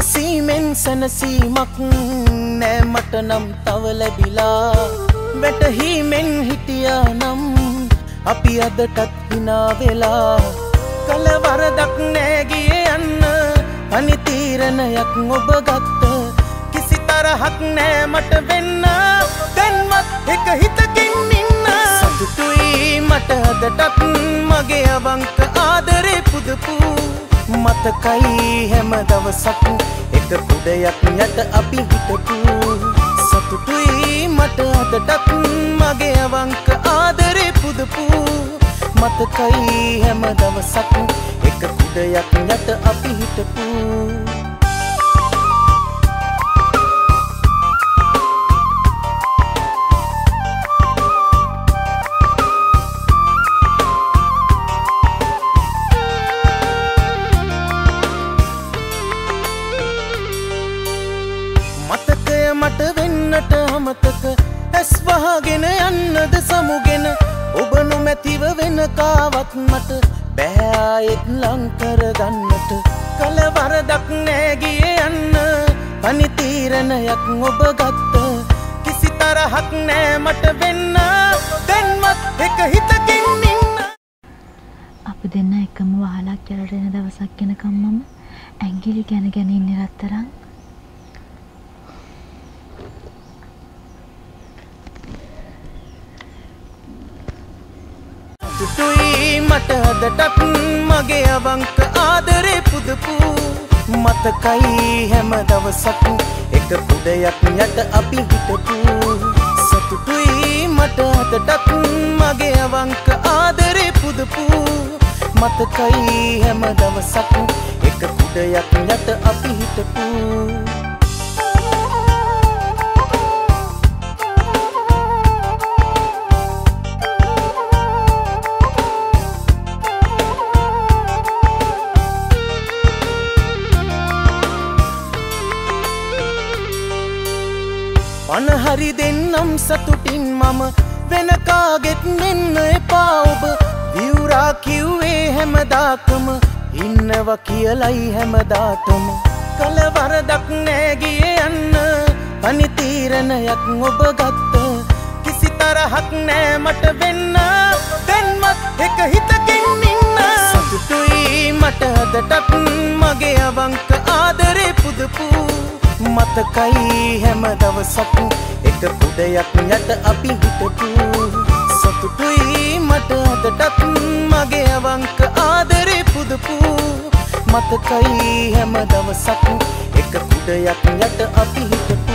ඉවසීමෙන් සැනසීමක් නෑ මට නම් තව ලැබිලා. වැටහීමෙන් හිටියා නම් අපි අදටත් හිනා වෙලා. කල වරදක් නෑගිය යන්න තනි තීරණයක් ඔබ ගත්ත. කිසි තරහක් නෑ මට වෙන්න. දැන්වත් එක හිතකින් ඉන්න. සතුටුයි මට අදටත් මගේ අවංක ආදරේ පුදපු. මතකයි හැම දවසක්. එක පුඩයක් යට අපි හිටපු සතුටුයි මට අදටත්. මගේ අවංක ආදරේ පුදපු මතකයි හැම දවසක්. එක කුඩයක් යට අපි හිටපු අමතක ඇස් වහගෙන යන්නද සමුගෙන? ඔබ නොමැතිව වෙන කාවත් මට බෑයෙත් ලංකර ගන්නට කල වරදක් නෑගිය යන්න. තනි තීරණයක් ඔබ ගත්ත. කිසි තරහක් නෑ මට වෙන්න. දැන්වත් එක හිතකින් ඉන්න. අප දෙන්න එකම වහලක් යලට එන දවසක් ගැනකම් මම ඇංගිලි ගැන ගැන ඉන්න රත්තරං තුටුයි මට අදටත් මගේ අවංක ආදරේ පුදපු මතකයි හැම දවසක්. එක පුඩයක් යට අපි හිටපු සතුටුයි මට අදටත් මගේ අවංක ආදරේ පුදපු මතකයි හැම දවසක්. එක කුඩයක් යට අපි හිටපු පනහරි දෙන්නම් සතුටින් මම. වෙනකාගෙත් මෙන්න එපා ඔබ. විවරා කිව්වේ හැමදාකම. ඉන්නව කියලයි හැමදාටම. කල වරදක් නෑගිය යන්න තනි තීරණයක් ඔබ ගත්ත. කිසි තරහක් නෑ මට වෙන්න. දැන්වත් එක හිතකින් ඉන්න. සතුටුයි මට අදටත්. මගේ අවංක ආදරේ පුදපු මතකයි හැම දවසක්. එක පුඩයක් යට අපි හිටපු. සතුටුයි මට අදටත් මගේ අවංක ආදරේ පුදපු. මතකයි හැම දවසක්. එක පුඩයක් යට අපි හිටපු.